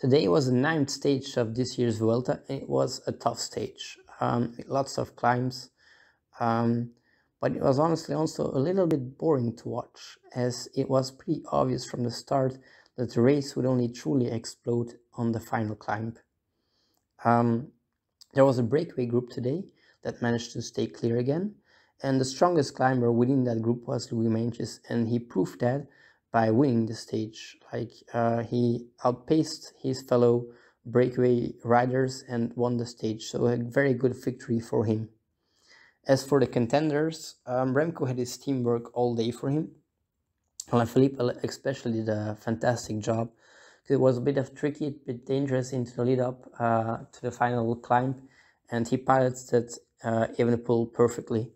Today was the ninth stage of this year's Vuelta. It was a tough stage, um, lots of climbs, um, but it was honestly also a little bit boring to watch, as it was pretty obvious from the start that the race would only truly explode on the final climb. Um, there was a breakaway group today that managed to stay clear again, and the strongest climber within that group was Louis Meintjes, and he proved that by winning the stage. Like uh, he outpaced his fellow breakaway riders and won the stage, so a very good victory for him. As for the contenders, um, Remco had his teamwork all day for him. Alaphilippe especially did a fantastic job. It was a bit of tricky, a bit dangerous into the lead up uh, to the final climb, and he piloted uh, Evenepoel perfectly.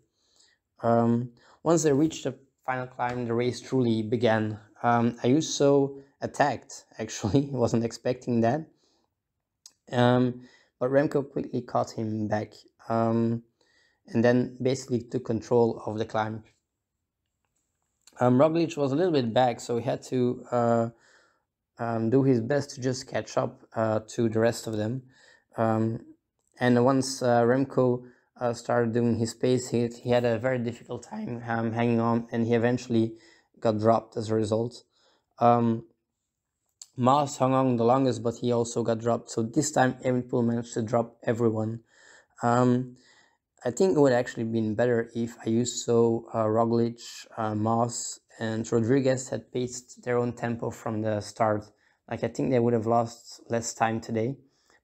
Um, once they reached the final climb, the race truly began. Um, Ayuso attacked, actually, wasn't expecting that. Um, but Remco quickly caught him back um, and then basically took control of the climb. Um, Roglic was a little bit back, so he had to uh, um, do his best to just catch up uh, to the rest of them. Um, and once uh, Remco uh, started doing his pace hit, he had a very difficult time um, hanging on, and he eventually got dropped as a result. Um, Mas hung on the longest, but he also got dropped. So this time, Evenepoel managed to drop everyone. Um, I think it would actually been better if Ayuso, uh, Roglic, uh, Mas, and Rodriguez had paced their own tempo from the start. Like I think they would have lost less time today,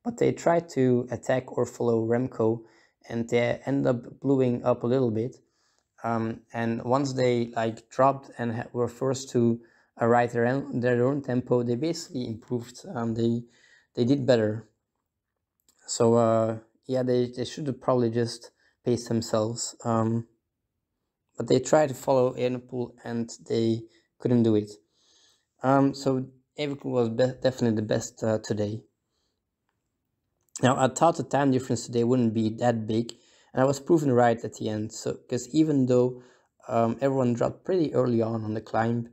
but they tried to attack or follow Remco, and they end up blowing up a little bit. Um, and once they like dropped and were forced to uh, ride their own, their own tempo, they basically improved. Um, they they did better. So uh, yeah, they, they should have probably just paced themselves. Um, but they tried to follow Evenepoel and they couldn't do it. Um, so Evenepoel was definitely the best uh, today. Now I thought the time difference today wouldn't be that big, and I was proven right at the end. So because even though um, everyone dropped pretty early on on the climb,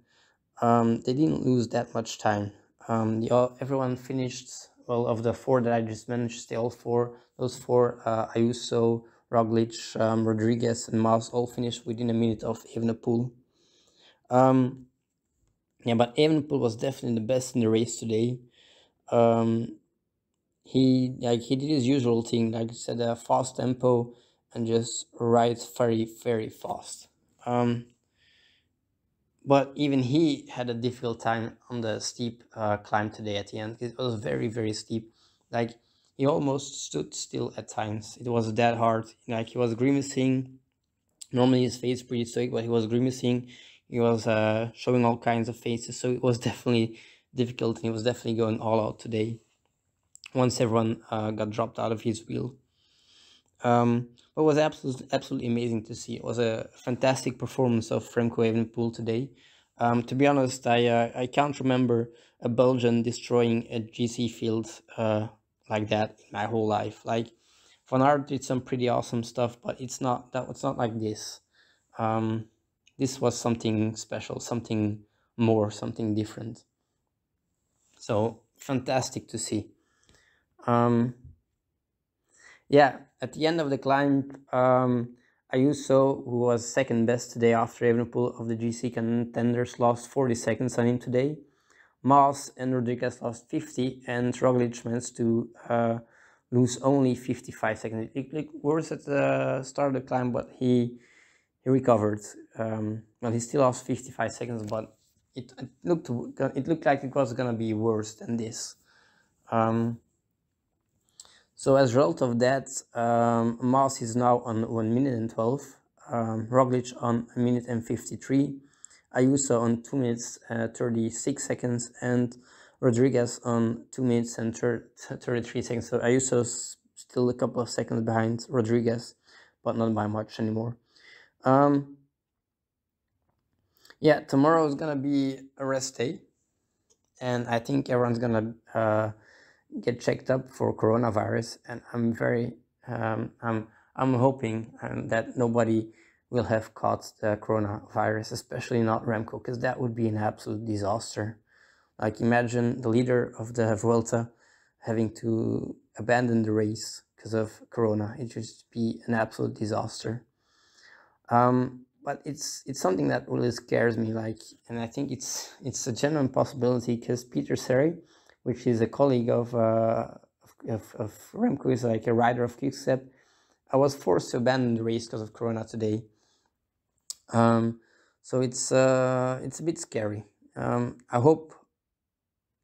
um, they didn't lose that much time. Um, the, everyone finished well of the four that I just mentioned. They all four those four uh, Ayuso, Roglic, um, Rodriguez, and Mas all finished within a minute of Evenepoel. Um, yeah, but Evenepoel was definitely the best in the race today. Um, he like he did his usual thing, like said, a fast tempo and just rides very very fast. Um, but even he had a difficult time on the steep uh, climb today at the end. It was very very steep. Like he almost stood still at times. It was that hard. Like he was grimacing. Normally his face pretty stoic, but he was grimacing. He was uh, showing all kinds of faces, so it was definitely difficult. And he was definitely going all out today once everyone uh, got dropped out of his wheel. Um, was absolutely, absolutely amazing to see. It was a fantastic performance of Remco Evenepoel today. Um, to be honest, I uh, I can't remember a Belgian destroying a GC field uh, like that in my whole life. Like Van Aert did some pretty awesome stuff, but it's not that it's not like this. Um, this was something special, something more, something different. So fantastic to see. Um, yeah, at the end of the climb, um, Ayuso, who was second best today after Evenepoel of the GC contenders, lost 40 seconds on him today. Mas and Rodriguez lost 50, and Roglic managed to uh, lose only 55 seconds. It looked worse at the start of the climb, but he he recovered. Um, well, he still lost 55 seconds, but it, it looked it looked like it was gonna be worse than this. Um, so as a result of that, um, is now on 1 minute and 12, um, Roglic on a minute and 53, Ayuso on 2 minutes uh, 36 seconds, and Rodriguez on 2 minutes and 33 seconds. So Ayuso's still a couple of seconds behind Rodriguez, but not by much anymore. Um, yeah, tomorrow is gonna be a rest day, and I think everyone's gonna uh, get checked up for coronavirus, and I'm very um, I'm I'm hoping um, that nobody will have caught the coronavirus, especially not Remco, because that would be an absolute disaster. Like imagine the leader of the Vuelta having to abandon the race because of Corona. It would just be an absolute disaster. Um, but it's it's something that really scares me. Like, and I think it's it's a genuine possibility because Pieter Serry, which is a colleague of uh, of, of Remco, is like a rider of Quickstep. I was forced to abandon the race because of Corona today. Um, so it's uh, it's a bit scary. Um, I hope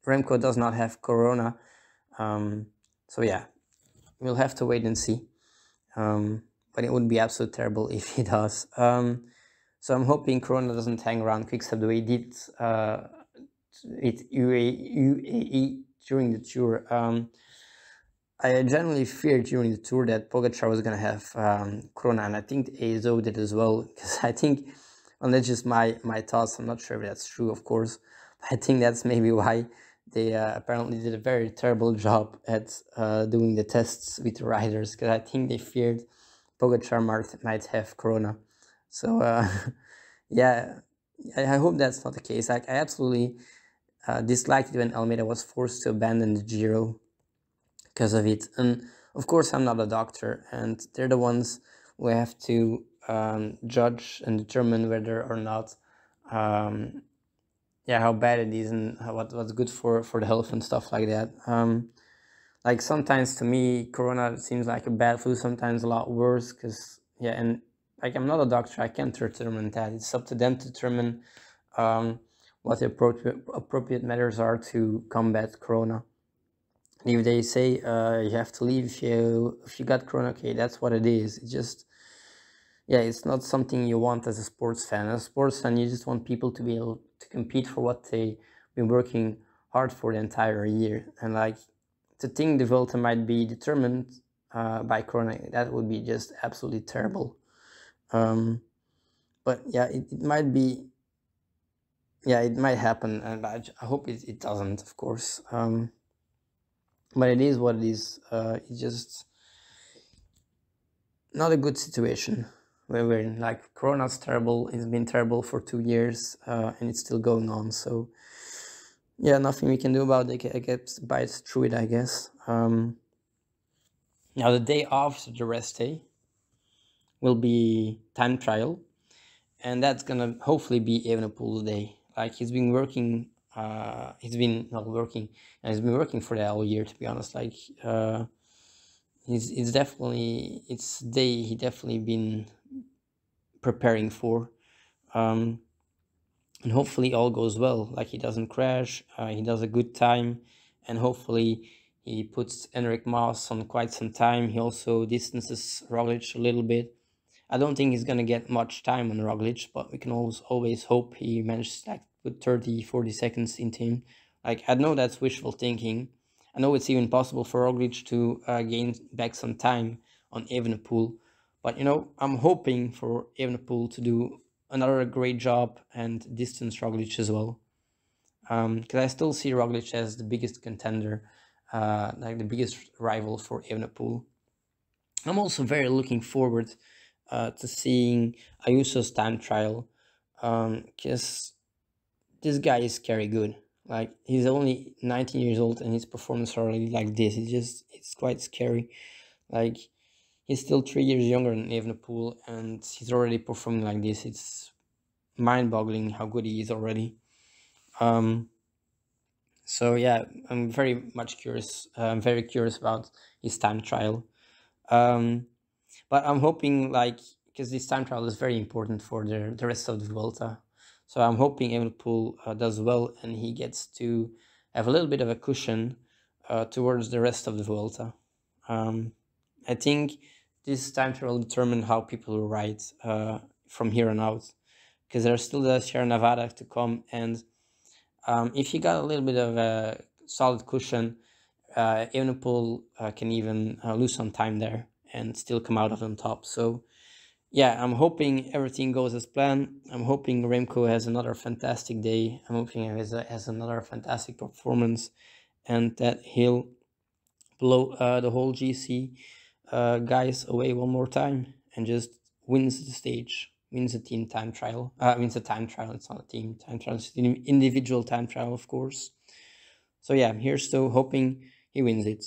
Remco does not have Corona. Um, so yeah, we'll have to wait and see. Um, but it would be absolutely terrible if he does. Um, so I'm hoping Corona doesn't hang around Quickstep the way it did uh, it UAE, during the tour. Um, I generally feared during the tour that Pogacar was going to have um, Corona, and I think ASO did as well, because I think, and that's just my, my thoughts, I'm not sure if that's true, of course, I think that's maybe why they uh, apparently did a very terrible job at uh, doing the tests with the riders, because I think they feared Pogacar might, might have Corona. So uh, yeah, I, hope that's not the case. Like I absolutely uh, disliked it when Almeida was forced to abandon the Giro because of it. And of course, I'm not a doctor, and they're the ones who have to um, judge and determine whether or not, um, yeah, how bad it is and what what's good for for the health and stuff like that. Um, like sometimes to me, Corona seems like a bad flu. Sometimes a lot worse because yeah, and like I'm not a doctor, I can't determine that. It's up to them to determine um, what the appropriate appropriate measures are to combat corona. And if they say uh, you have to leave if you if you got corona, okay, that's what it is. It's just yeah, it's not something you want as a sports fan. As a sports fan, you just want people to be able to compete for what they've been working hard for the entire year. And like to think the Vuelta might be determined uh, by corona, that would be just absolutely terrible. Um, but yeah, it, it might be, yeah, it might happen, and I, I hope it, it doesn't, of course. Um, but it is what it is. Uh, it's just not a good situation where we're in. Like, Corona's terrible. It's been terrible for two years, uh, and it's still going on. So, yeah, nothing we can do about it. I guess bites through it, I guess. Um, now, the day after the rest day, will be time trial, and that's gonna hopefully be Evenepoel's day. Like he's been working, uh, he's been not working, and he's been working for that all year. To be honest, like uh, he's it's definitely it's day he definitely been preparing for. Um, and hopefully all goes well like he doesn't crash uh, he does a good time and hopefully he puts Enric Mas on quite some time he also distances Roglic a little bit I don't think he's going to get much time on Roglic, but we can always always hope he manages like put 30, 40 seconds into him. Like, I know that's wishful thinking. I know it's even possible for Roglic to uh, gain back some time on Evenepoel. But, you know, I'm hoping for Evenepoel to do another great job and distance Roglic as well. Because um, I still see Roglic as the biggest contender, uh, like the biggest rival for Evenepoel. I'm also very looking forward uh, to seeing Ayuso's time trial because um, this guy is scary good. Like he's only 19 years old and his performance already like this. It's just it's quite scary. Like he's still three years younger than Evenepoel and he's already performing like this. It's mind-boggling how good he is already. Um, so yeah, I'm very much curious. Uh, I'm very curious about his time trial. Um, but I'm hoping like because this time trial is very important for the, the rest of the Vuelta. So I'm hoping Evenepoel uh, does well and he gets to have a little bit of a cushion uh, towards the rest of the Vuelta. Um, I think this time trial will determine how people will ride uh, from here on out because there's still the Sierra Nevada to come and um, if he got a little bit of a solid cushion, uh, Evenepoel uh, can even uh, lose some time there and still come out of on top. So yeah, I'm hoping everything goes as planned. I'm hoping Remco has another fantastic day. I'm hoping he has, has another fantastic performance and that he'll blow uh, the whole GC uh, guys away one more time and just wins the stage, wins the team time trial. Uh, wins the time trial. It's not a team time trial. It's an individual time trial, of course. So yeah, I'm here still hoping he wins it.